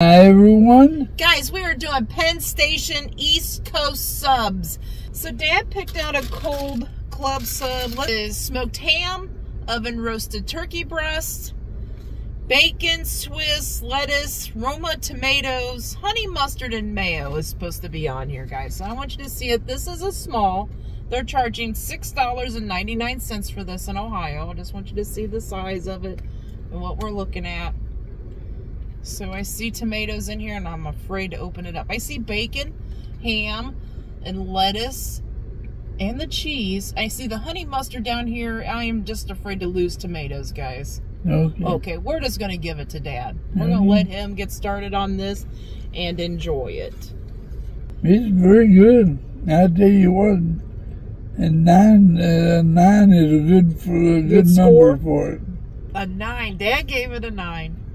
Hi everyone. Guys, we are doing Penn Station East Coast subs. So Dad picked out a cold club sub. This is smoked ham, oven roasted turkey breast, bacon, Swiss, lettuce, Roma tomatoes, honey mustard, and mayo is supposed to be on here, guys. So I want you to see it. This is a small. They're charging $6.99 for this in Ohio. I just want you to see the size of it and what we're looking at. So I see tomatoes in here and I'm afraid to open it up. I see bacon, ham, and lettuce, and the cheese. I see the honey mustard down here. I am just afraid to lose tomatoes, guys. Okay. Okay, we're just going to give it to Dad. We're going to let him get started on this and enjoy it. It's very good. I tell you what, and nine, uh, nine is a good for a good, Good number for it. A nine. Dad gave it a nine.